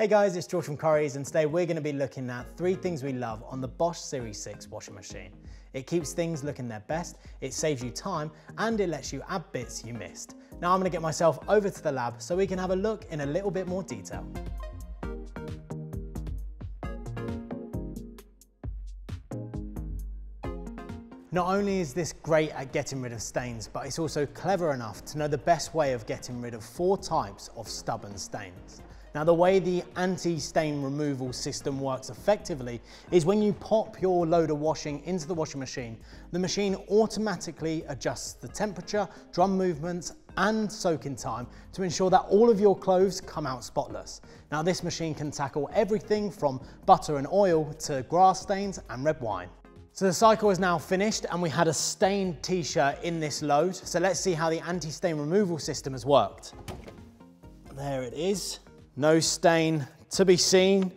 Hey guys, it's George from Currys and today we're going to be looking at three things we love on the Bosch Series 6 washing machine. It keeps things looking their best, it saves you time, and it lets you add bits you missed. Now I'm going to get myself over to the lab so we can have a look in a little bit more detail. Not only is this great at getting rid of stains, but it's also clever enough to know the best way of getting rid of four types of stubborn stains. Now the way the anti-stain removal system works effectively is when you pop your load of washing into the washing machine, the machine automatically adjusts the temperature, drum movements and soaking time to ensure that all of your clothes come out spotless. Now this machine can tackle everything from butter and oil to grass stains and red wine. So the cycle is now finished and we had a stained t-shirt in this load. So let's see how the anti-stain removal system has worked. There it is. No stain to be seen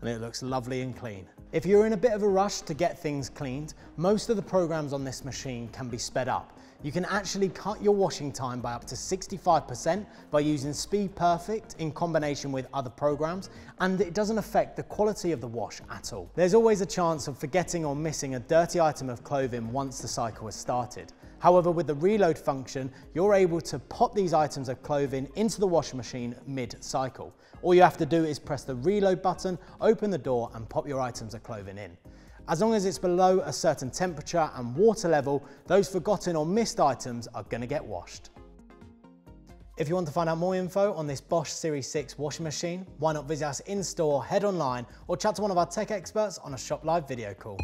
and it looks lovely and clean. If you're in a bit of a rush to get things cleaned, most of the programs on this machine can be sped up. You can actually cut your washing time by up to 65% by using Speed Perfect in combination with other programs, and it doesn't affect the quality of the wash at all. There's always a chance of forgetting or missing a dirty item of clothing once the cycle has started. However, with the reload function, you're able to pop these items of clothing into the washing machine mid-cycle. All you have to do is press the reload button, open the door and pop your items of clothing in. As long as it's below a certain temperature and water level, those forgotten or missed items are going to get washed. If you want to find out more info on this Bosch Series 6 washing machine, why not visit us in store, head online, or chat to one of our tech experts on a Shop Live video call.